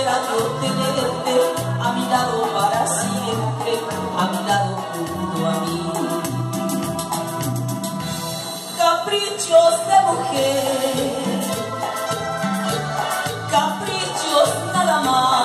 quisiera tenerte a mi lado para siempre, a mi lado junto a mí. Caprichos de mujer, caprichos nada más.